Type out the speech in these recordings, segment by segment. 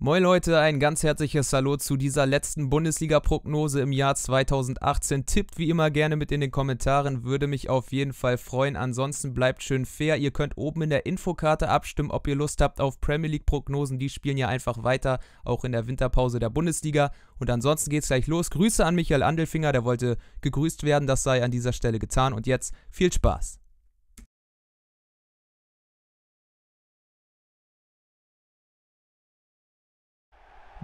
Moin Leute, ein ganz herzliches Hallo zu dieser letzten Bundesliga-Prognose im Jahr 2018. Tippt wie immer gerne mit in den Kommentaren, würde mich auf jeden Fall freuen. Ansonsten bleibt schön fair. Ihr könnt oben in der Infokarte abstimmen, ob ihr Lust habt auf Premier League-Prognosen. Die spielen ja einfach weiter, auch in der Winterpause der Bundesliga. Und ansonsten geht's gleich los. Grüße an Michael Andelfinger, der wollte gegrüßt werden. Das sei an dieser Stelle getan. Und jetzt viel Spaß.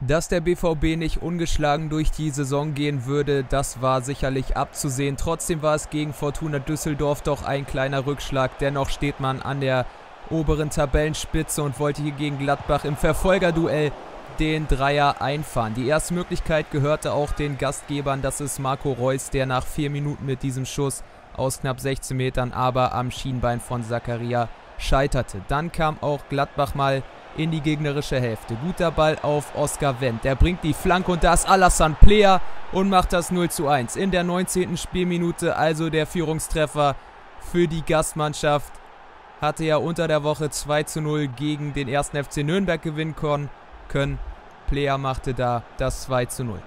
Dass der BVB nicht ungeschlagen durch die Saison gehen würde, das war sicherlich abzusehen. Trotzdem war es gegen Fortuna Düsseldorf doch ein kleiner Rückschlag. Dennoch steht man an der oberen Tabellenspitze und wollte hier gegen Gladbach im Verfolgerduell den Dreier einfahren. Die erste Möglichkeit gehörte auch den Gastgebern, das ist Marco Reus, der nach vier Minuten mit diesem Schuss aus knapp 16 Metern aber am Schienbein von Zakaria scheiterte. Dann kam auch Gladbach mal in die gegnerische Hälfte. Guter Ball auf Oscar Wendt. Der bringt die Flanke und da ist Alassane Player und macht das 0 zu 1. In der 19. Spielminute also der Führungstreffer für die Gastmannschaft. Hatte ja unter der Woche 2 zu 0 gegen den 1. FC Nürnberg gewinnen können. Player machte da das 2 zu 0.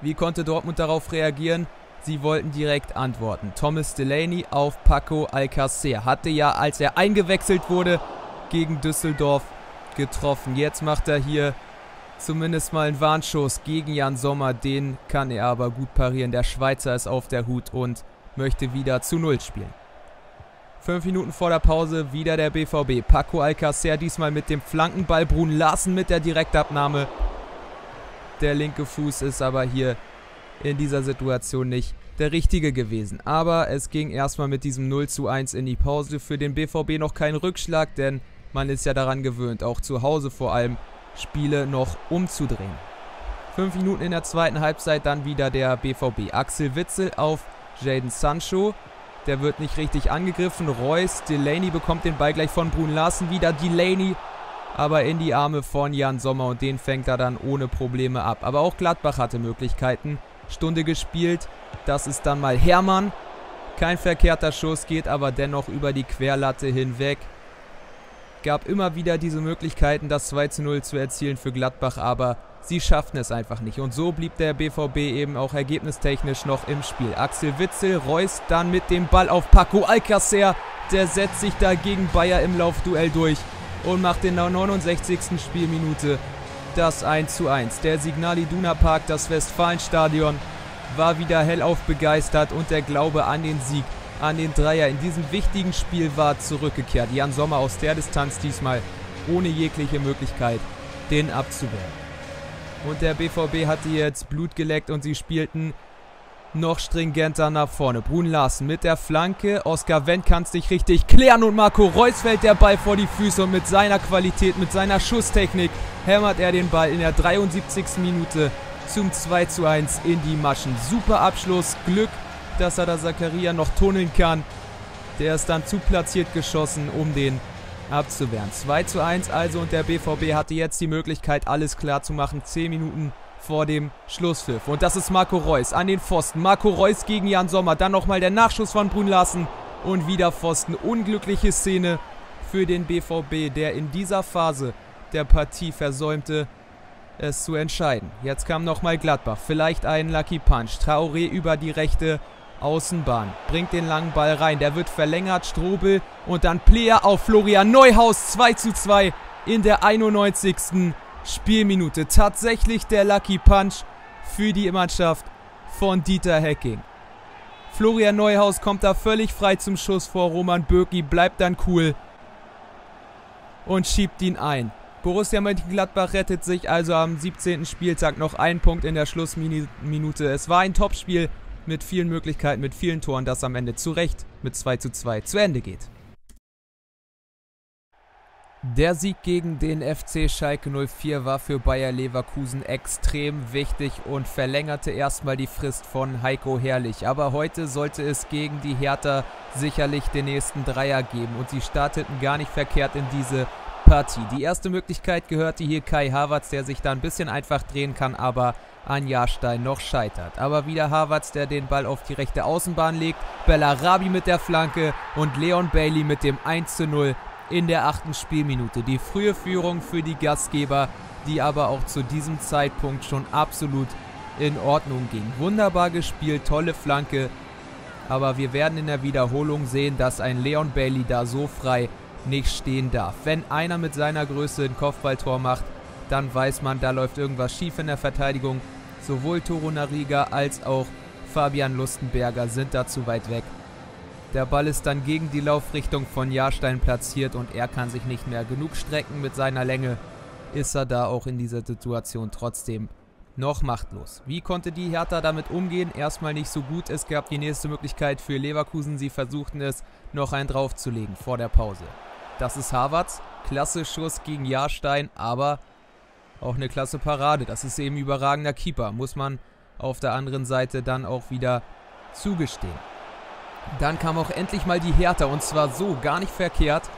Wie konnte Dortmund darauf reagieren? Sie wollten direkt antworten. Thomas Delaney auf Paco Alcacer hatte ja, als er eingewechselt wurde, gegen Düsseldorf getroffen. Jetzt macht er hier zumindest mal einen Warnschuss gegen Jan Sommer. Den kann er aber gut parieren. Der Schweizer ist auf der Hut und möchte wieder zu Null spielen. Fünf Minuten vor der Pause wieder der BVB. Paco Alcacer diesmal mit dem Flankenball. Brun Larsen mit der Direktabnahme. Der linke Fuß ist aber hier in dieser Situation nicht der richtige gewesen. Aber es ging erstmal mit diesem 0 zu 1 in die Pause. Für den BVB noch kein Rückschlag, denn man ist ja daran gewöhnt, auch zu Hause vor allem Spiele noch umzudrehen. Fünf Minuten in der zweiten Halbzeit dann wieder der BVB. Axel Witzel auf Jaden Sancho. Der wird nicht richtig angegriffen. Reus, Delaney bekommt den Ball gleich von Brun Larsen. Wieder Delaney, aber in die Arme von Jan Sommer und den fängt er dann ohne Probleme ab. Aber auch Gladbach hatte Möglichkeiten. Stunde gespielt. Das ist dann mal Hermann. Kein verkehrter Schuss, geht aber dennoch über die Querlatte hinweg. Gab immer wieder diese Möglichkeiten, das 2 zu 0 zu erzielen für Gladbach, aber sie schafften es einfach nicht. Und so blieb der BVB eben auch ergebnistechnisch noch im Spiel. Axel Witzel, Reus dann mit dem Ball auf Paco Alcacer. Der setzt sich da gegen Bayer im Laufduell durch und macht in der 69. Spielminute das 1 zu 1. Der Signal Iduna Park, das Westfalenstadion, war wieder hellauf begeistert und der Glaube an den Sieg, an den Dreier in diesem wichtigen Spiel war zurückgekehrt. Jan Sommer aus der Distanz diesmal ohne jegliche Möglichkeit, den abzuwehren. Und der BVB hatte jetzt Blut geleckt und sie spielten noch stringenter nach vorne. Brun Larsen mit der Flanke. Oskar Wendt kann es nicht richtig klären und Marco Reus fällt der Ball vor die Füße und mit seiner Qualität, mit seiner Schusstechnik hämmert er den Ball in der 73. Minute zum 2 zu 1 in die Maschen. Super Abschluss, Glück, dass er da Zakaria noch tunneln kann. Der ist dann zu platziert geschossen, um den abzuwehren. 2 zu 1 also und der BVB hatte jetzt die Möglichkeit, alles klar zu machen. 10 Minuten vor dem Schlusspfiff. Und das ist Marco Reus an den Pfosten. Marco Reus gegen Jan Sommer. Dann nochmal der Nachschuss von Brun Larsen. Und wieder Pfosten. Unglückliche Szene für den BVB, der in dieser Phase der Partie versäumte, es zu entscheiden. Jetzt kam nochmal Gladbach. Vielleicht ein Lucky Punch. Traoré über die rechte Außenbahn. Bringt den langen Ball rein. Der wird verlängert. Strobel und dann Player auf Florian Neuhaus. 2 zu 2 in der 91. Spielminute. Tatsächlich der Lucky Punch für die Mannschaft von Dieter Hecking. Florian Neuhaus kommt da völlig frei zum Schuss vor. Roman Bürki bleibt dann cool und schiebt ihn ein. Borussia Mönchengladbach rettet sich also am 17. Spieltag noch einen Punkt in der Schlussminute. Es war ein Topspiel mit vielen Möglichkeiten, mit vielen Toren, das am Ende zu Recht mit 2 zu 2 zu Ende geht. Der Sieg gegen den FC Schalke 04 war für Bayer Leverkusen extrem wichtig und verlängerte erstmal die Frist von Heiko Herrlich. Aber heute sollte es gegen die Hertha sicherlich den nächsten Dreier geben und sie starteten gar nicht verkehrt in diese Partie. Die erste Möglichkeit gehörte hier Kai Havertz, der sich da ein bisschen einfach drehen kann, aber an Jahrstein noch scheitert. Aber wieder Havertz, der den Ball auf die rechte Außenbahn legt. Bellarabi mit der Flanke und Leon Bailey mit dem 1 zu 0 in der achten Spielminute. Die frühe Führung für die Gastgeber, die aber auch zu diesem Zeitpunkt schon absolut in Ordnung ging. Wunderbar gespielt, tolle Flanke. Aber wir werden in der Wiederholung sehen, dass ein Leon Bailey da so frei nicht stehen darf. Wenn einer mit seiner Größe ein Kopfballtor macht, dann weiß man, da läuft irgendwas schief in der Verteidigung. Sowohl Toro Nariga als auch Fabian Lustenberger sind da zu weit weg. Der Ball ist dann gegen die Laufrichtung von Jahrstein platziert und er kann sich nicht mehr genug strecken mit seiner Länge. Ist er da auch in dieser Situation trotzdem noch machtlos. Wie konnte die Hertha damit umgehen? Erstmal nicht so gut. Es gab die nächste Möglichkeit für Leverkusen. Sie versuchten es, noch einen draufzulegen vor der Pause. Das ist Harvards. Klasse Schuss gegen Jahrstein, aber auch eine klasse Parade. Das ist eben überragender Keeper. Muss man auf der anderen Seite dann auch wieder zugestehen. Dann kam auch endlich mal die Hertha und zwar so, gar nicht verkehrt.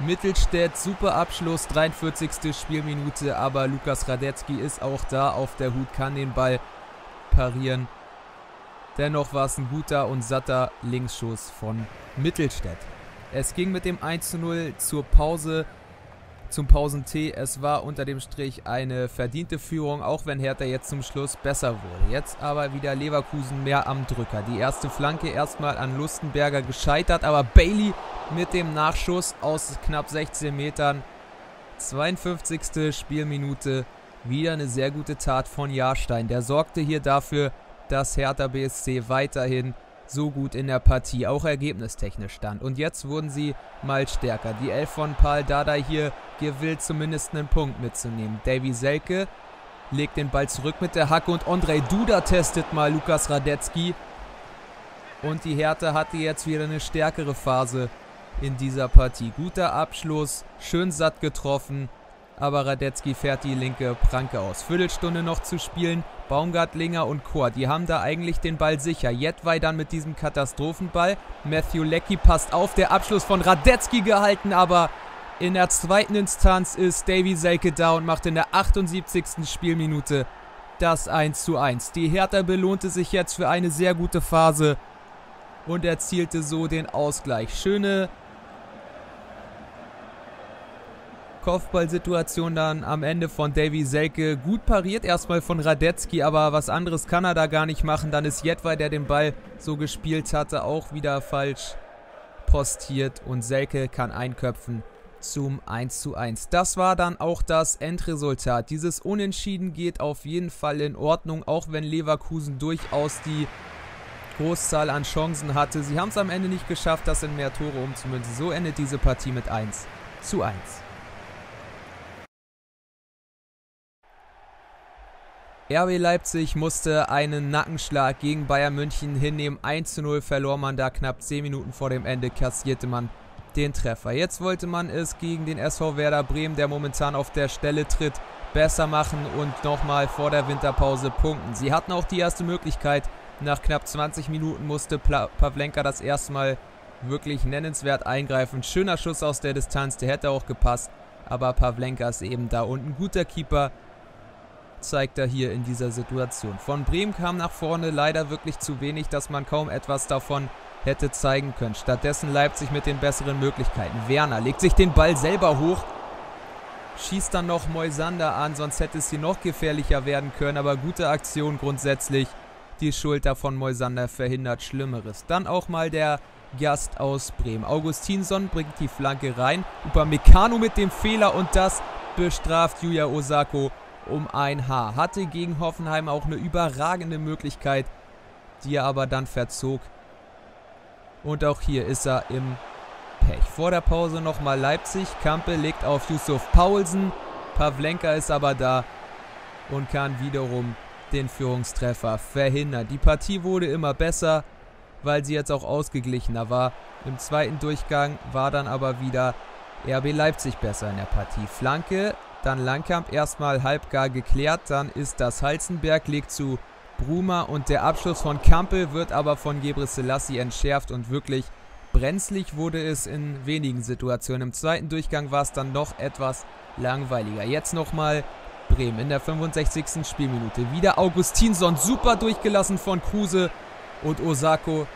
Mittelstädt, super Abschluss, 43. Spielminute, aber Lukas Radetzky ist auch da auf der Hut, kann den Ball parieren. Dennoch war es ein guter und satter Linksschuss von Mittelstädt. Es ging mit dem 1 0 zur Pause zum Pausentee. Es war unter dem Strich eine verdiente Führung, auch wenn Hertha jetzt zum Schluss besser wurde. Jetzt aber wieder Leverkusen mehr am Drücker. Die erste Flanke erstmal an Lustenberger gescheitert, aber Bailey mit dem Nachschuss aus knapp 16 Metern. 52. Spielminute. Wieder eine sehr gute Tat von Jahrstein. Der sorgte hier dafür, dass Hertha BSC weiterhin so gut in der Partie, auch ergebnistechnisch stand. Und jetzt wurden sie mal stärker. Die Elf von Paul Dada hier gewillt, zumindest einen Punkt mitzunehmen. Davy Selke legt den Ball zurück mit der Hacke und Andrei Duda testet mal Lukas Radetzky. Und die Hertha hatte jetzt wieder eine stärkere Phase in dieser Partie. Guter Abschluss, schön satt getroffen aber Radetzky fährt die linke Pranke aus. Viertelstunde noch zu spielen. Baumgartlinger und Chor, die haben da eigentlich den Ball sicher. Jedwai dann mit diesem Katastrophenball. Matthew Leckie passt auf. Der Abschluss von Radetzky gehalten, aber in der zweiten Instanz ist Davy Selke da und macht in der 78. Spielminute das 1 zu 1. Die Hertha belohnte sich jetzt für eine sehr gute Phase und erzielte so den Ausgleich. Schöne Kopfballsituation dann am Ende von Davy Selke. Gut pariert erstmal von Radetzky, aber was anderes kann er da gar nicht machen. Dann ist Jedwai, der den Ball so gespielt hatte, auch wieder falsch postiert und Selke kann einköpfen zum 1 zu 1. Das war dann auch das Endresultat. Dieses Unentschieden geht auf jeden Fall in Ordnung, auch wenn Leverkusen durchaus die Großzahl an Chancen hatte. Sie haben es am Ende nicht geschafft, das in mehr Tore umzumünzen. So endet diese Partie mit 1 zu 1. RB Leipzig musste einen Nackenschlag gegen Bayern München hinnehmen. 1 zu 0 verlor man da knapp 10 Minuten vor dem Ende, kassierte man den Treffer. Jetzt wollte man es gegen den SV Werder Bremen, der momentan auf der Stelle tritt, besser machen und nochmal vor der Winterpause punkten. Sie hatten auch die erste Möglichkeit. Nach knapp 20 Minuten musste Pavlenka das erste Mal wirklich nennenswert eingreifen. Schöner Schuss aus der Distanz, der hätte auch gepasst. Aber Pavlenka ist eben da und ein guter Keeper zeigt er hier in dieser Situation. Von Bremen kam nach vorne leider wirklich zu wenig, dass man kaum etwas davon hätte zeigen können. Stattdessen Leipzig mit den besseren Möglichkeiten. Werner legt sich den Ball selber hoch, schießt dann noch Moisander an, sonst hätte es hier noch gefährlicher werden können, aber gute Aktion grundsätzlich. Die Schulter von Moisander verhindert Schlimmeres. Dann auch mal der Gast aus Bremen. Augustinsson bringt die Flanke rein. Upamecano mit dem Fehler und das bestraft Yuya Osako um ein Haar. Hatte gegen Hoffenheim auch eine überragende Möglichkeit, die er aber dann verzog. Und auch hier ist er im Pech. Vor der Pause nochmal Leipzig. Kampe legt auf Yusuf Paulsen. Pavlenka ist aber da und kann wiederum den Führungstreffer verhindern. Die Partie wurde immer besser, weil sie jetzt auch ausgeglichener war. Im zweiten Durchgang war dann aber wieder RB Leipzig besser in der Partie. Flanke dann Langkamp erstmal halbgar geklärt. Dann ist das Halzenberg, legt zu Bruma und der Abschluss von Kampel wird aber von Gebre Selassie entschärft und wirklich brenzlig wurde es in wenigen Situationen. Im zweiten Durchgang war es dann noch etwas langweiliger. Jetzt nochmal Bremen in der 65. Spielminute. Wieder Augustinsson, super durchgelassen von Kruse und Osako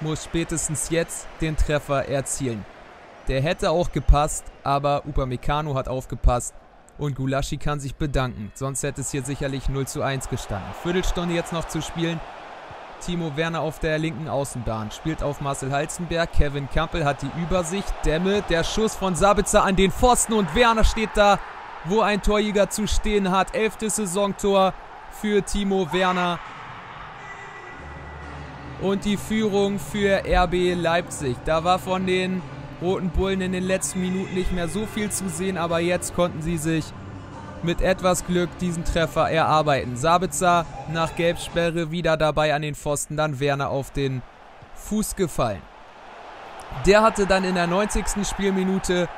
muss spätestens jetzt den Treffer erzielen. Der hätte auch gepasst, aber Upamecano hat aufgepasst und Gulaschi kann sich bedanken. Sonst hätte es hier sicherlich 0 zu 1 gestanden. Viertelstunde jetzt noch zu spielen. Timo Werner auf der linken Außenbahn. Spielt auf Marcel Halzenberg. Kevin Kampel hat die Übersicht. Dämme, der Schuss von Sabitzer an den Pfosten und Werner steht da, wo ein Torjäger zu stehen hat. Elftes Saisontor für Timo Werner. Und die Führung für RB Leipzig. Da war von den Roten Bullen in den letzten Minuten nicht mehr so viel zu sehen, aber jetzt konnten sie sich mit etwas Glück diesen Treffer erarbeiten. Sabitzer nach Gelbsperre wieder dabei an den Pfosten, dann Werner auf den Fuß gefallen. Der hatte dann in der 90. Spielminute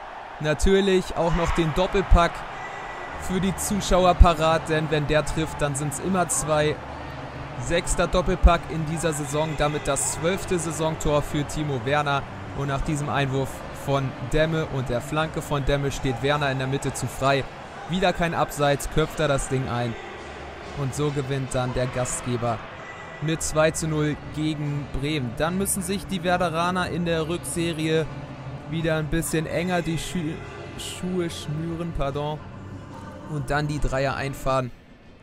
natürlich auch noch den Doppelpack für die Zuschauer parat, denn wenn der trifft, dann sind es immer zwei. Sechster Doppelpack in dieser Saison, damit das zwölfte Saisontor für Timo Werner. Und nach diesem Einwurf von Demme und der Flanke von Demme steht Werner in der Mitte zu frei. Wieder kein Abseits, köpft er das Ding ein. Und so gewinnt dann der Gastgeber mit 2 zu 0 gegen Bremen. Dann müssen sich die Werderaner in der Rückserie wieder ein bisschen enger die Schu Schuhe schnüren, pardon. Und dann die Dreier einfahren.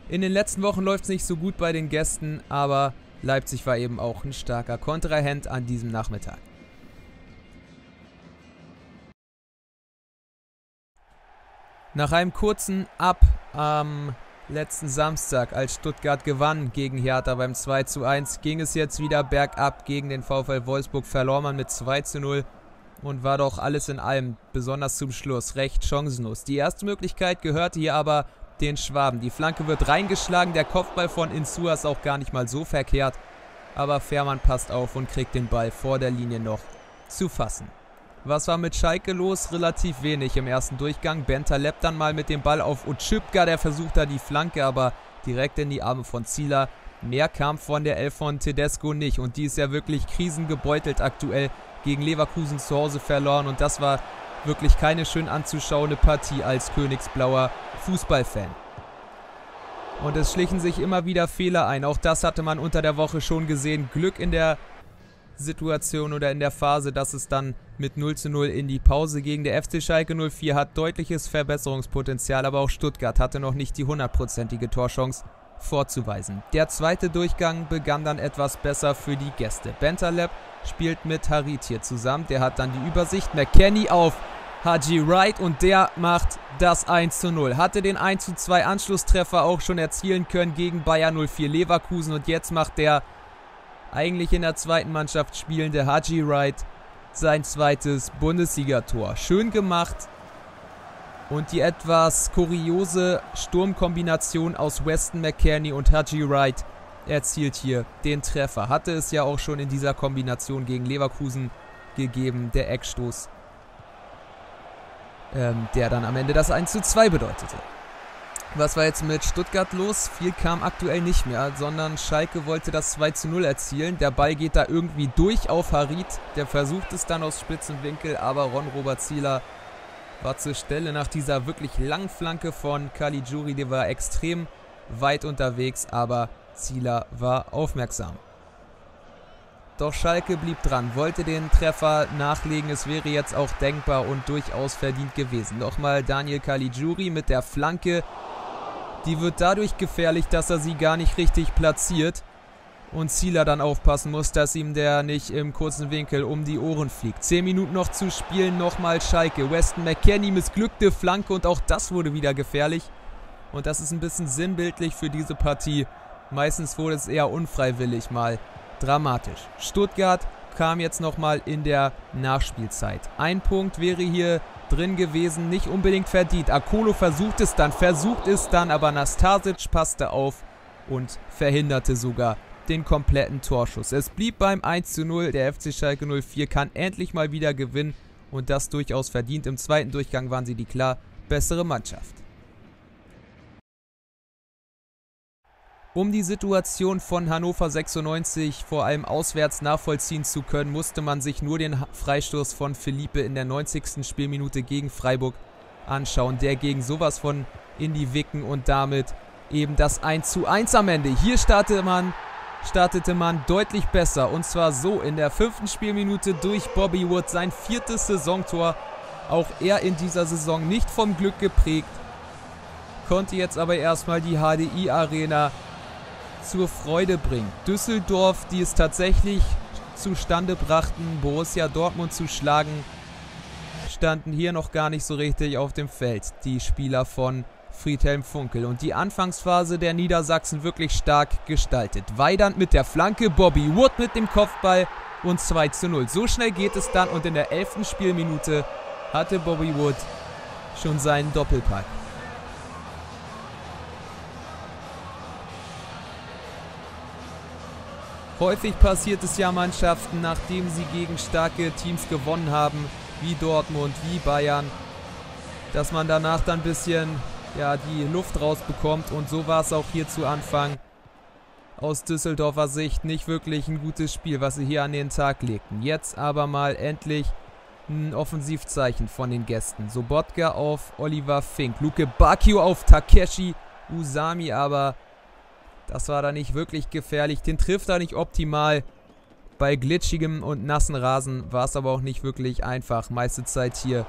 In den letzten Wochen läuft es nicht so gut bei den Gästen, aber Leipzig war eben auch ein starker Kontrahent an diesem Nachmittag. Nach einem kurzen Ab am letzten Samstag, als Stuttgart gewann gegen Hertha beim 2 zu 1, ging es jetzt wieder bergab gegen den VfL Wolfsburg. Verlor man mit 2 zu 0 und war doch alles in allem, besonders zum Schluss, recht chancenlos. Die erste Möglichkeit gehörte hier aber den Schwaben. Die Flanke wird reingeschlagen, der Kopfball von Insua ist auch gar nicht mal so verkehrt. Aber Fährmann passt auf und kriegt den Ball vor der Linie noch zu fassen. Was war mit Schalke los? Relativ wenig im ersten Durchgang. Benta lebt dann mal mit dem Ball auf Utschipka, der versucht da die Flanke, aber direkt in die Arme von Zieler. Mehr kam von der Elf von Tedesco nicht und die ist ja wirklich krisengebeutelt aktuell gegen Leverkusen zu Hause verloren und das war wirklich keine schön anzuschauende Partie als Königsblauer Fußballfan. Und es schlichen sich immer wieder Fehler ein. Auch das hatte man unter der Woche schon gesehen. Glück in der Situation oder in der Phase, dass es dann mit 0 zu 0 in die Pause gegen der FC Schalke 04 hat deutliches Verbesserungspotenzial, aber auch Stuttgart hatte noch nicht die hundertprozentige Torchance vorzuweisen. Der zweite Durchgang begann dann etwas besser für die Gäste. Bentaleb spielt mit Harit hier zusammen, der hat dann die Übersicht. McKenny auf Haji Wright und der macht das 1 zu 0. Hatte den 1 zu 2 Anschlusstreffer auch schon erzielen können gegen Bayer 04 Leverkusen und jetzt macht der eigentlich in der zweiten Mannschaft spielende Haji Wright sein zweites Bundesligator. Schön gemacht. Und die etwas kuriose Sturmkombination aus Weston McKerney und Haji Wright erzielt hier den Treffer. Hatte es ja auch schon in dieser Kombination gegen Leverkusen gegeben, der Eckstoß, ähm, der dann am Ende das 1 zu 2 bedeutete. Was war jetzt mit Stuttgart los? Viel kam aktuell nicht mehr, sondern Schalke wollte das 2 zu 0 erzielen. Der Ball geht da irgendwie durch auf Harit. Der versucht es dann aus spitzen Winkel, aber Ron-Robert Zieler war zur Stelle nach dieser wirklich langen Flanke von Caligiuri. Der war extrem weit unterwegs, aber Zieler war aufmerksam. Doch Schalke blieb dran, wollte den Treffer nachlegen. Es wäre jetzt auch denkbar und durchaus verdient gewesen. Nochmal Daniel Caligiuri mit der Flanke die wird dadurch gefährlich, dass er sie gar nicht richtig platziert. Und Zieler dann aufpassen muss, dass ihm der nicht im kurzen Winkel um die Ohren fliegt. Zehn Minuten noch zu spielen, nochmal Schalke. Weston McKenney missglückte Flanke und auch das wurde wieder gefährlich. Und das ist ein bisschen sinnbildlich für diese Partie. Meistens wurde es eher unfreiwillig mal dramatisch. Stuttgart kam jetzt nochmal in der Nachspielzeit. Ein Punkt wäre hier drin gewesen, nicht unbedingt verdient. Akolo versucht es dann, versucht es dann, aber Nastasic passte auf und verhinderte sogar den kompletten Torschuss. Es blieb beim 1 zu 0. Der FC Schalke 04 kann endlich mal wieder gewinnen und das durchaus verdient. Im zweiten Durchgang waren sie die klar bessere Mannschaft. Um die Situation von Hannover 96 vor allem auswärts nachvollziehen zu können, musste man sich nur den Freistoß von Philippe in der 90. Spielminute gegen Freiburg anschauen. Der gegen sowas von in die Wicken und damit eben das 1 zu 1 am Ende. Hier startete man startete man deutlich besser. Und zwar so in der fünften Spielminute durch Bobby Wood sein viertes Saisontor. Auch er in dieser Saison nicht vom Glück geprägt. Konnte jetzt aber erstmal die HDI-Arena zur Freude bringen. Düsseldorf, die es tatsächlich zustande brachten, Borussia Dortmund zu schlagen, standen hier noch gar nicht so richtig auf dem Feld. Die Spieler von Friedhelm Funkel. Und die Anfangsphase der Niedersachsen wirklich stark gestaltet. Weidand mit der Flanke, Bobby Wood mit dem Kopfball und 2 zu 0. So schnell geht es dann und in der 11. Spielminute hatte Bobby Wood schon seinen Doppelpack. Häufig passiert es ja Mannschaften, nachdem sie gegen starke Teams gewonnen haben, wie Dortmund, wie Bayern, dass man danach dann ein bisschen ja, die Luft rausbekommt. Und so war es auch hier zu Anfang aus Düsseldorfer Sicht nicht wirklich ein gutes Spiel, was sie hier an den Tag legten. Jetzt aber mal endlich ein Offensivzeichen von den Gästen. Sobotka auf Oliver Fink, Luke Bakio auf Takeshi Usami, aber das war da nicht wirklich gefährlich. Den trifft er nicht optimal. Bei glitschigem und nassen Rasen war es aber auch nicht wirklich einfach, meiste Zeit hier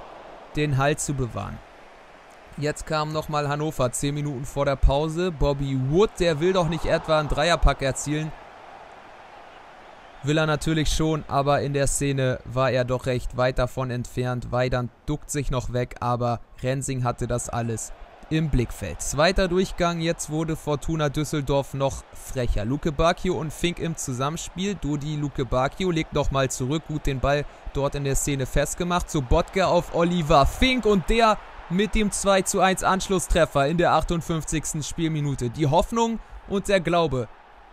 den Halt zu bewahren. Jetzt kam nochmal Hannover, 10 Minuten vor der Pause. Bobby Wood, der will doch nicht etwa einen Dreierpack erzielen. Will er natürlich schon, aber in der Szene war er doch recht weit davon entfernt. Weidand duckt sich noch weg, aber Rensing hatte das alles im Blickfeld. Zweiter Durchgang, jetzt wurde Fortuna Düsseldorf noch frecher. Luke Bakio und Fink im Zusammenspiel. Dodi Luke Bakio legt nochmal zurück, gut den Ball dort in der Szene festgemacht. Zu Botke auf Oliver Fink und der mit dem 2 zu 1 Anschlusstreffer in der 58. Spielminute. Die Hoffnung und der Glaube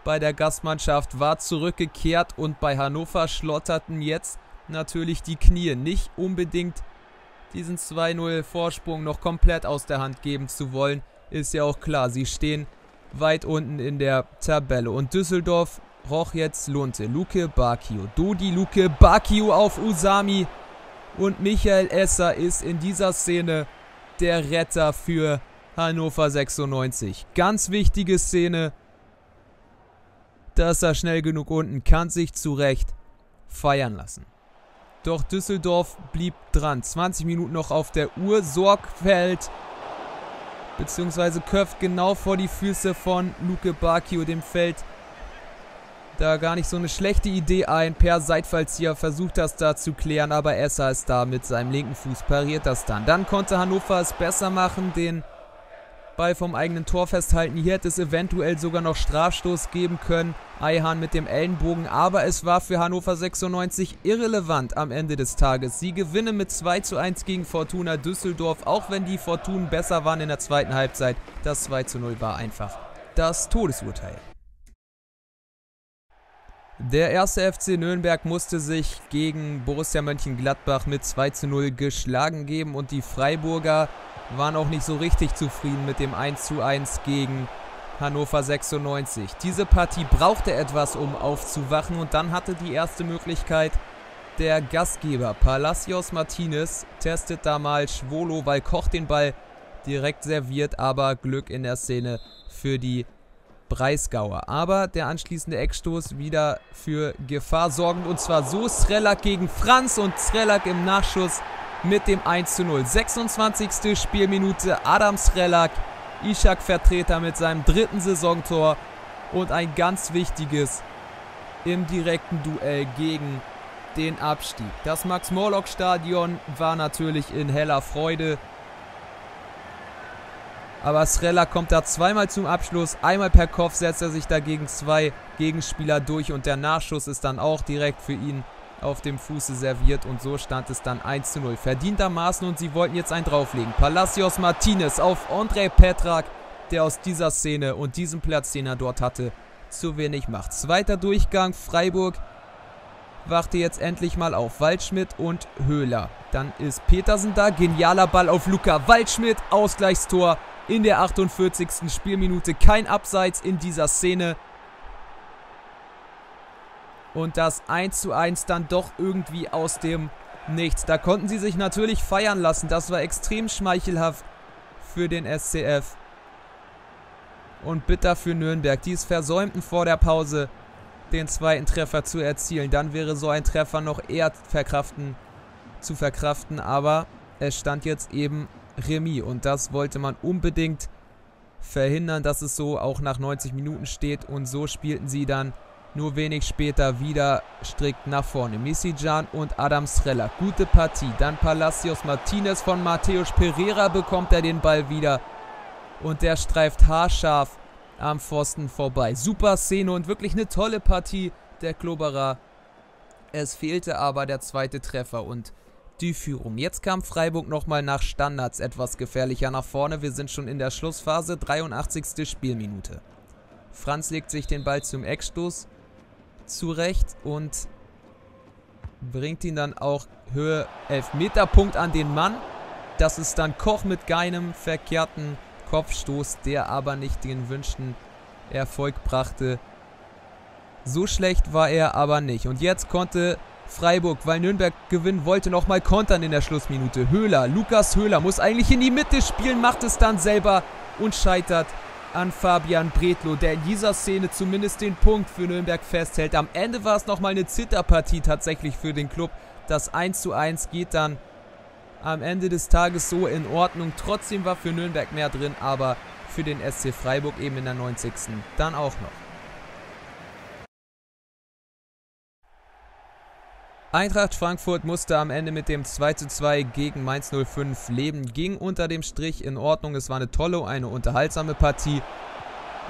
bei der Gastmannschaft war zurückgekehrt und bei Hannover schlotterten jetzt natürlich die Knie. Nicht unbedingt diesen 2-0 Vorsprung noch komplett aus der Hand geben zu wollen, ist ja auch klar. Sie stehen weit unten in der Tabelle. Und Düsseldorf roch jetzt Lunte. Luke Bakio. Dodi Luke Bakio auf Usami. Und Michael Esser ist in dieser Szene der Retter für Hannover 96. Ganz wichtige Szene. Da ist er schnell genug unten, kann sich zu Recht feiern lassen. Doch Düsseldorf blieb dran. 20 Minuten noch auf der Uhr. Sorgfeld bzw. köpft genau vor die Füße von Luke Bakio dem Feld da gar nicht so eine schlechte Idee ein. Per Seitfallzieher versucht das da zu klären, aber Esser ist da mit seinem linken Fuß, pariert das dann. Dann konnte Hannover es besser machen, den Ball vom eigenen Tor festhalten. Hier hätte es eventuell sogar noch Strafstoß geben können. Eihahn mit dem Ellenbogen, aber es war für Hannover 96 irrelevant am Ende des Tages. Sie gewinnen mit 2 zu 1 gegen Fortuna Düsseldorf, auch wenn die Fortunen besser waren in der zweiten Halbzeit. Das 2 zu 0 war einfach das Todesurteil. Der erste FC Nürnberg musste sich gegen Borussia Mönchengladbach mit 2 zu 0 geschlagen geben und die Freiburger waren auch nicht so richtig zufrieden mit dem 1 zu 1 gegen Hannover 96. Diese Partie brauchte etwas, um aufzuwachen und dann hatte die erste Möglichkeit der Gastgeber Palacios Martinez testet da mal Schwolo, weil Koch den Ball direkt serviert, aber Glück in der Szene für die Breisgauer. Aber der anschließende Eckstoß wieder für Gefahr sorgend. Und zwar so Srelak gegen Franz und Srelak im Nachschuss mit dem 1 zu 0. 26. Spielminute Adam Srelak, Ishak Vertreter mit seinem dritten Saisontor und ein ganz wichtiges im direkten Duell gegen den Abstieg. Das Max-Morlock-Stadion war natürlich in heller Freude. Aber Srella kommt da zweimal zum Abschluss. Einmal per Kopf setzt er sich dagegen zwei Gegenspieler durch und der Nachschuss ist dann auch direkt für ihn auf dem Fuße serviert und so stand es dann 1 zu 0. Verdientermaßen und sie wollten jetzt einen drauflegen. Palacios Martinez auf André Petrak, der aus dieser Szene und diesem Platz, den er dort hatte, zu wenig macht. Zweiter Durchgang, Freiburg wachte jetzt endlich mal auf. Waldschmidt und Höhler. Dann ist Petersen da, genialer Ball auf Luca Waldschmidt, Ausgleichstor in der 48. Spielminute. Kein Abseits in dieser Szene. Und das 1 zu 1 dann doch irgendwie aus dem Nichts. Da konnten sie sich natürlich feiern lassen. Das war extrem schmeichelhaft für den SCF. Und bitter für Nürnberg. Die es versäumten vor der Pause den zweiten Treffer zu erzielen. Dann wäre so ein Treffer noch eher verkraften, zu verkraften. Aber es stand jetzt eben Remis und das wollte man unbedingt verhindern, dass es so auch nach 90 Minuten steht. Und so spielten sie dann nur wenig später wieder strikt nach vorne. Misijan und Adam Srella. Gute Partie. Dann Palacios Martinez von Mateus Pereira bekommt er den Ball wieder. Und der streift haarscharf am Pfosten vorbei. Super Szene und wirklich eine tolle Partie der Kloberer. Es fehlte aber der zweite Treffer und die Führung. Jetzt kam Freiburg nochmal nach Standards etwas gefährlicher nach vorne. Wir sind schon in der Schlussphase, 83. Spielminute. Franz legt sich den Ball zum Eckstoß zurecht und bringt ihn dann auch Höhe Elfmeterpunkt an den Mann. Das ist dann Koch mit keinem verkehrten Kopfstoß, der aber nicht den wünschten Erfolg brachte. So schlecht war er aber nicht. Und jetzt konnte Freiburg, weil Nürnberg gewinnen wollte, nochmal kontern in der Schlussminute. Höhler, Lukas Höhler muss eigentlich in die Mitte spielen, macht es dann selber und scheitert an Fabian Bretlo, der in dieser Szene zumindest den Punkt für Nürnberg festhält. Am Ende war es nochmal eine Zitterpartie tatsächlich für den Club. Das 1 zu 1 geht dann am Ende des Tages so in Ordnung. Trotzdem war für Nürnberg mehr drin, aber für den SC Freiburg eben in der 90. dann auch noch. Eintracht Frankfurt musste am Ende mit dem 2:2 gegen Mainz 05 leben, ging unter dem Strich in Ordnung. Es war eine tolle, eine unterhaltsame Partie.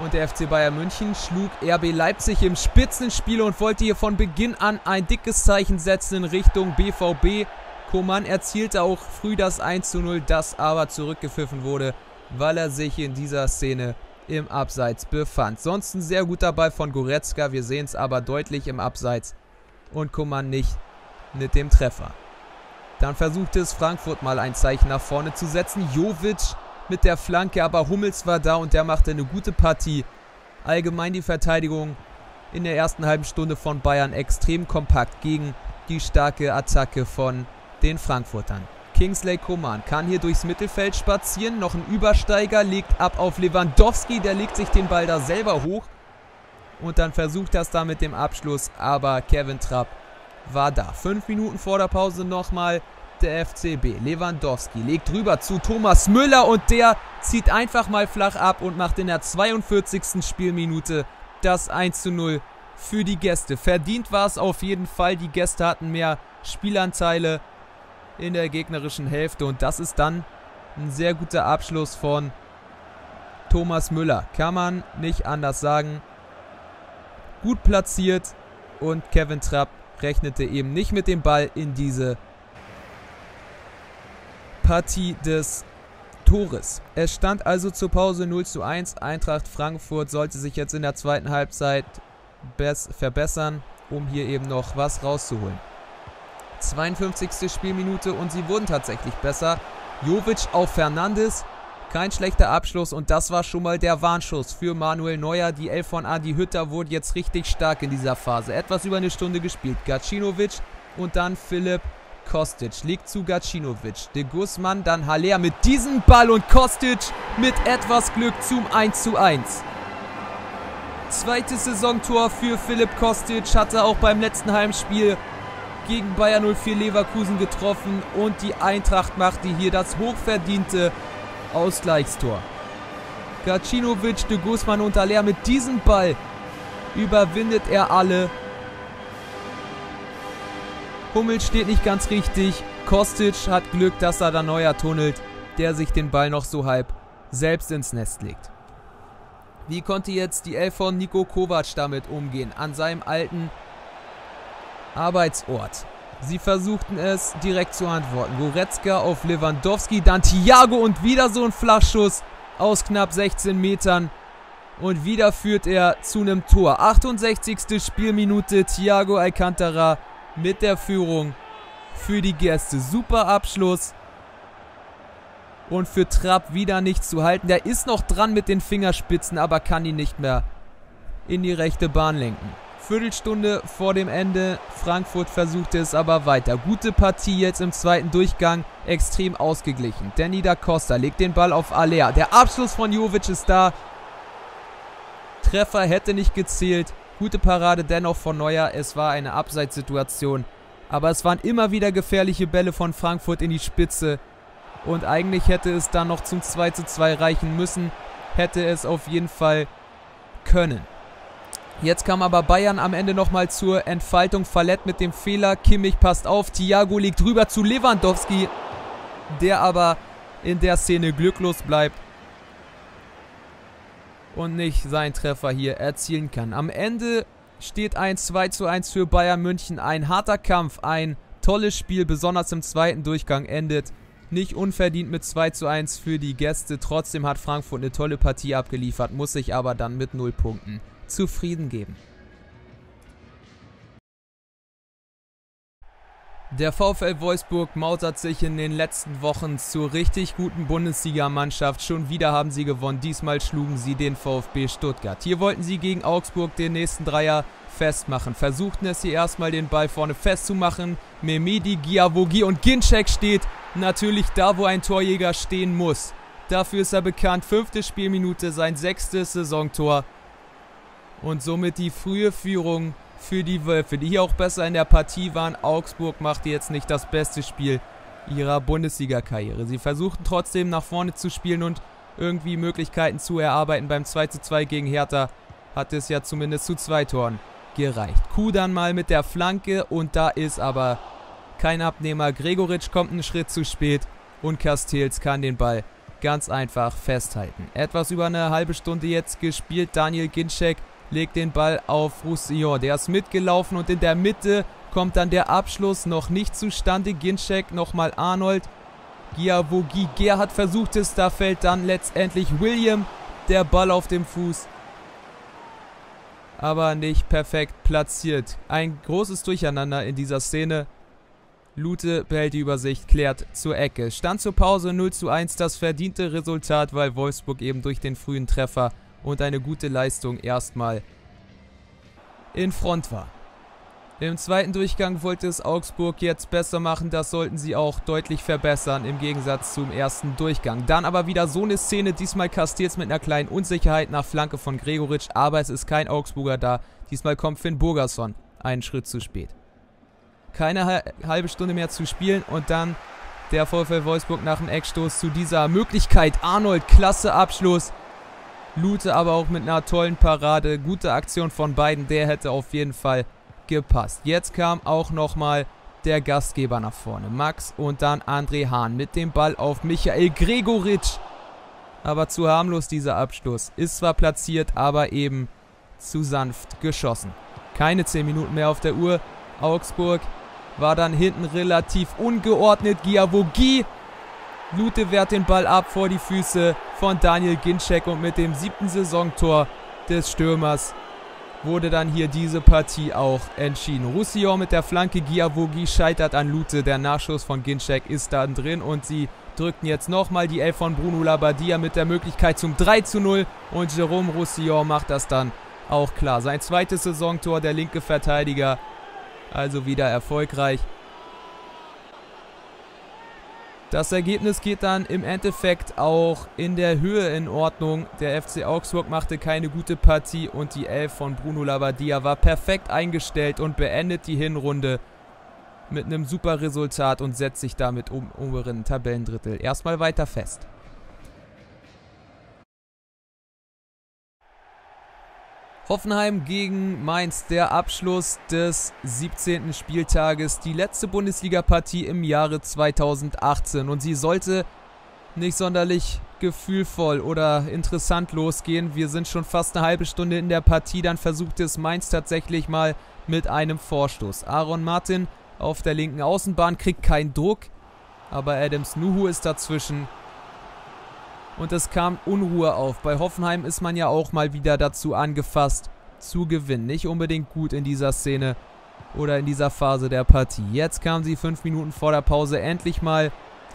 Und der FC Bayern München schlug RB Leipzig im Spitzenspiel und wollte hier von Beginn an ein dickes Zeichen setzen in Richtung BVB. Koman erzielte auch früh das 1:0, das aber zurückgepfiffen wurde, weil er sich in dieser Szene im Abseits befand. Sonst ein sehr guter Ball von Goretzka, wir sehen es aber deutlich im Abseits und Koman nicht mit dem Treffer. Dann versuchte es Frankfurt mal ein Zeichen nach vorne zu setzen. Jovic mit der Flanke, aber Hummels war da und der machte eine gute Partie. Allgemein die Verteidigung in der ersten halben Stunde von Bayern extrem kompakt gegen die starke Attacke von den Frankfurtern. Kingsley Coman kann hier durchs Mittelfeld spazieren. Noch ein Übersteiger, legt ab auf Lewandowski. Der legt sich den Ball da selber hoch. Und dann versucht er es da mit dem Abschluss. Aber Kevin Trapp war da. Fünf Minuten vor der Pause nochmal der FCB. Lewandowski legt rüber zu Thomas Müller und der zieht einfach mal flach ab und macht in der 42. Spielminute das 1 zu 0 für die Gäste. Verdient war es auf jeden Fall. Die Gäste hatten mehr Spielanteile in der gegnerischen Hälfte und das ist dann ein sehr guter Abschluss von Thomas Müller. Kann man nicht anders sagen. Gut platziert und Kevin Trapp rechnete eben nicht mit dem Ball in diese Partie des Tores. Es stand also zur Pause 0 zu 1. Eintracht Frankfurt sollte sich jetzt in der zweiten Halbzeit verbessern, um hier eben noch was rauszuholen. 52. Spielminute und sie wurden tatsächlich besser. Jovic auf Fernandes kein schlechter Abschluss und das war schon mal der Warnschuss für Manuel Neuer. Die Elf von Adi Hütter wurde jetzt richtig stark in dieser Phase. Etwas über eine Stunde gespielt. Gacinovic und dann Philipp Kostic. Liegt zu Gacinovic. De Guzman, dann Haller mit diesem Ball und Kostic mit etwas Glück zum 1:1. Zweites Saisontor für Philipp Kostic. Hatte auch beim letzten Heimspiel gegen Bayer 04 Leverkusen getroffen. Und die Eintracht machte hier das hochverdiente Ausgleichstor. Gacinovic, de Guzman und Aller mit diesem Ball überwindet er alle. Hummel steht nicht ganz richtig. Kostic hat Glück, dass er da neuer tunnelt, der sich den Ball noch so halb selbst ins Nest legt. Wie konnte jetzt die Elf von Nico Kovac damit umgehen? An seinem alten Arbeitsort. Sie versuchten es direkt zu antworten. Goretzka auf Lewandowski, dann Thiago und wieder so ein Flachschuss aus knapp 16 Metern. Und wieder führt er zu einem Tor. 68. Spielminute, Thiago Alcantara mit der Führung für die Gäste. Super Abschluss. Und für Trapp wieder nicht zu halten. Der ist noch dran mit den Fingerspitzen, aber kann ihn nicht mehr in die rechte Bahn lenken. Viertelstunde vor dem Ende. Frankfurt versuchte es aber weiter. Gute Partie jetzt im zweiten Durchgang. Extrem ausgeglichen. Danny da Costa legt den Ball auf Alea. Der Abschluss von Jovic ist da. Treffer hätte nicht gezählt. Gute Parade dennoch von Neuer. Es war eine Abseitssituation. Aber es waren immer wieder gefährliche Bälle von Frankfurt in die Spitze. Und eigentlich hätte es dann noch zum 2 zu 2 reichen müssen. Hätte es auf jeden Fall können. Jetzt kam aber Bayern am Ende nochmal zur Entfaltung. Fallett mit dem Fehler. Kimmich passt auf. Thiago liegt rüber zu Lewandowski. Der aber in der Szene glücklos bleibt. Und nicht seinen Treffer hier erzielen kann. Am Ende steht ein 2 zu 1 für Bayern München. Ein harter Kampf, ein tolles Spiel, besonders im zweiten Durchgang endet. Nicht unverdient mit 2 zu 1 für die Gäste. Trotzdem hat Frankfurt eine tolle Partie abgeliefert, muss sich aber dann mit 0 Punkten zufrieden geben. Der VfL Wolfsburg mausert sich in den letzten Wochen zur richtig guten Bundesligamannschaft. Schon wieder haben sie gewonnen. Diesmal schlugen sie den VfB Stuttgart. Hier wollten sie gegen Augsburg den nächsten Dreier festmachen. Versuchten es hier erstmal den Ball vorne festzumachen. Memedi, Giavogi und Ginczek steht natürlich da, wo ein Torjäger stehen muss. Dafür ist er bekannt. Fünfte Spielminute, sein sechstes Saisontor. Und somit die frühe Führung für die Wölfe, die hier auch besser in der Partie waren. Augsburg machte jetzt nicht das beste Spiel ihrer Bundesliga-Karriere. Sie versuchten trotzdem nach vorne zu spielen und irgendwie Möglichkeiten zu erarbeiten. Beim 2:2 gegen Hertha hat es ja zumindest zu zwei Toren gereicht. Kuh dann mal mit der Flanke und da ist aber kein Abnehmer. Gregoritsch kommt einen Schritt zu spät und Castells kann den Ball ganz einfach festhalten. Etwas über eine halbe Stunde jetzt gespielt. Daniel Ginczek legt den Ball auf Roussillon. Der ist mitgelaufen und in der Mitte kommt dann der Abschluss noch nicht zustande. Ginczek, nochmal Arnold. Giavogi, Gerhard versucht es, da fällt dann letztendlich William der Ball auf dem Fuß. Aber nicht perfekt platziert. Ein großes Durcheinander in dieser Szene. Lute behält die Übersicht, klärt zur Ecke. Stand zur Pause 0 zu 1, das verdiente Resultat, weil Wolfsburg eben durch den frühen Treffer und eine gute Leistung erstmal in Front war. Im zweiten Durchgang wollte es Augsburg jetzt besser machen, das sollten sie auch deutlich verbessern im Gegensatz zum ersten Durchgang. Dann aber wieder so eine Szene, diesmal Castells mit einer kleinen Unsicherheit nach Flanke von Gregoritsch, aber es ist kein Augsburger da. Diesmal kommt Finn Burgerson einen Schritt zu spät. Keine halbe Stunde mehr zu spielen und dann der VfL Wolfsburg nach dem Eckstoß zu dieser Möglichkeit. Arnold, klasse Abschluss. Lute aber auch mit einer tollen Parade. Gute Aktion von beiden. Der hätte auf jeden Fall gepasst. Jetzt kam auch nochmal der Gastgeber nach vorne. Max und dann André Hahn mit dem Ball auf Michael Gregoritsch. Aber zu harmlos dieser Abschluss. Ist zwar platziert, aber eben zu sanft geschossen. Keine 10 Minuten mehr auf der Uhr. Augsburg war dann hinten relativ ungeordnet. Giavogi Lute wehrt den Ball ab vor die Füße von Daniel Ginczek und mit dem siebten Saisontor des Stürmers wurde dann hier diese Partie auch entschieden. Roussillon mit der Flanke, Giavogi scheitert an Lute. Der Nachschuss von Ginczek ist dann drin und sie drückten jetzt nochmal die Elf von Bruno Labbadia mit der Möglichkeit zum 3 zu 0 und Jerome Roussillon macht das dann auch klar. Sein zweites Saisontor, der linke Verteidiger, also wieder erfolgreich. Das Ergebnis geht dann im Endeffekt auch in der Höhe in Ordnung. Der FC Augsburg machte keine gute Partie und die Elf von Bruno Labbadia war perfekt eingestellt und beendet die Hinrunde mit einem super Resultat und setzt sich damit um oberen Tabellendrittel erstmal weiter fest. Hoffenheim gegen Mainz, der Abschluss des 17. Spieltages, die letzte Bundesliga-Partie im Jahre 2018 und sie sollte nicht sonderlich gefühlvoll oder interessant losgehen. Wir sind schon fast eine halbe Stunde in der Partie, dann versucht es Mainz tatsächlich mal mit einem Vorstoß. Aaron Martin auf der linken Außenbahn kriegt keinen Druck, aber Adams Nuhu ist dazwischen und es kam Unruhe auf. Bei Hoffenheim ist man ja auch mal wieder dazu angefasst, zu gewinnen. Nicht unbedingt gut in dieser Szene oder in dieser Phase der Partie. Jetzt kamen sie fünf Minuten vor der Pause endlich mal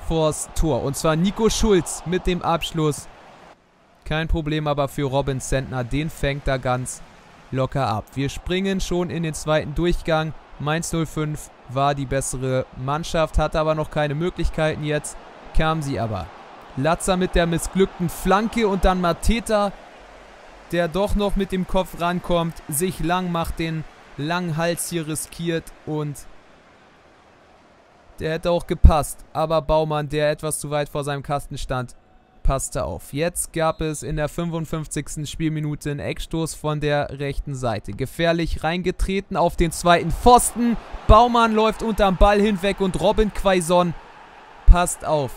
vors Tor. Und zwar Nico Schulz mit dem Abschluss. Kein Problem aber für Robin Sentner. Den fängt er ganz locker ab. Wir springen schon in den zweiten Durchgang. Mainz 05 war die bessere Mannschaft, hatte aber noch keine Möglichkeiten. Jetzt kam sie aber Latzer mit der missglückten Flanke und dann Mateta der doch noch mit dem Kopf rankommt, sich lang macht, den langen Hals hier riskiert und der hätte auch gepasst. Aber Baumann, der etwas zu weit vor seinem Kasten stand, passte auf. Jetzt gab es in der 55. Spielminute einen Eckstoß von der rechten Seite. Gefährlich reingetreten auf den zweiten Pfosten. Baumann läuft unterm Ball hinweg und Robin Quaison passt auf.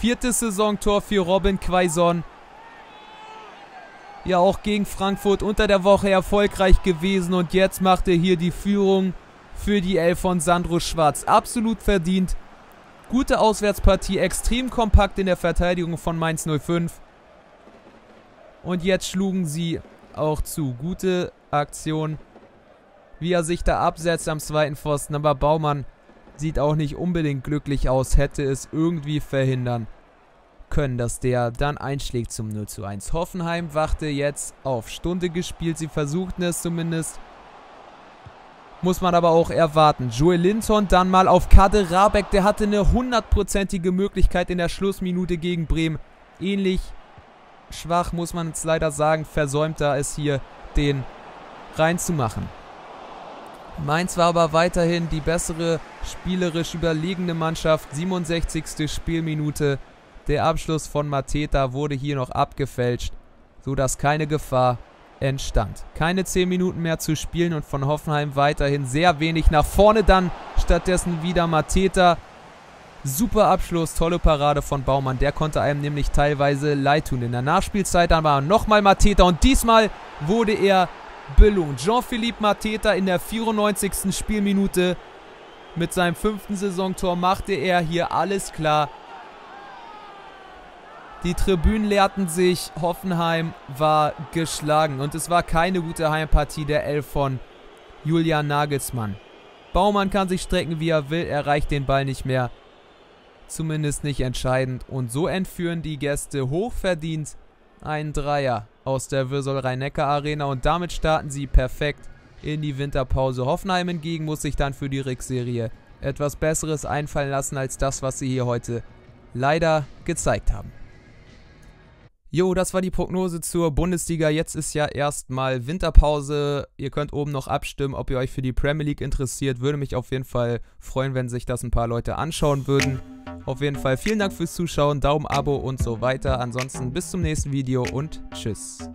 Viertes Saisontor für Robin Quaison. Ja, auch gegen Frankfurt unter der Woche erfolgreich gewesen und jetzt macht er hier die Führung für die Elf von Sandro Schwarz. Absolut verdient. Gute Auswärtspartie, extrem kompakt in der Verteidigung von Mainz 05. Und jetzt schlugen sie auch zu. Gute Aktion, wie er sich da absetzt am zweiten Pfosten. Aber Baumann sieht auch nicht unbedingt glücklich aus, hätte es irgendwie verhindern können, dass der dann einschlägt zum 0 zu 1. Hoffenheim wachte jetzt auf. Stunde gespielt, sie versuchten es zumindest. Muss man aber auch erwarten. Joel Linton dann mal auf Kader Rabeck. Der hatte eine hundertprozentige Möglichkeit in der Schlussminute gegen Bremen. Ähnlich schwach, muss man jetzt leider sagen, versäumt er es hier, den reinzumachen. Mainz war aber weiterhin die bessere, spielerisch überlegene Mannschaft. 67. Spielminute. Der Abschluss von Mateta wurde hier noch abgefälscht, sodass keine Gefahr entstand. Keine 10 Minuten mehr zu spielen und von Hoffenheim weiterhin sehr wenig nach vorne. Dann stattdessen wieder Mateta. Super Abschluss, tolle Parade von Baumann. Der konnte einem nämlich teilweise leid tun. In der Nachspielzeit dann war nochmal Mateta und diesmal wurde er belohnt. Jean-Philippe Mateta in der 94. Spielminute mit seinem fünften Saisontor machte er hier alles klar. Die Tribünen leerten sich, Hoffenheim war geschlagen und es war keine gute Heimpartie der Elf von Julian Nagelsmann. Baumann kann sich strecken, wie er will, er reicht den Ball nicht mehr. Zumindest nicht entscheidend. Und so entführen die Gäste hochverdient einen Dreier aus der Würsel Rhein-Neckar Arena und damit starten sie perfekt in die Winterpause. Hoffenheim hingegen muss sich dann für die Rückserie etwas Besseres einfallen lassen als das, was sie hier heute leider gezeigt haben. Jo, das war die Prognose zur Bundesliga. Jetzt ist ja erstmal Winterpause. Ihr könnt oben noch abstimmen, ob ihr euch für die Premier League interessiert. Würde mich auf jeden Fall freuen, wenn sich das ein paar Leute anschauen würden. Auf jeden Fall vielen Dank fürs Zuschauen, Daumen, Abo und so weiter. Ansonsten bis zum nächsten Video und tschüss.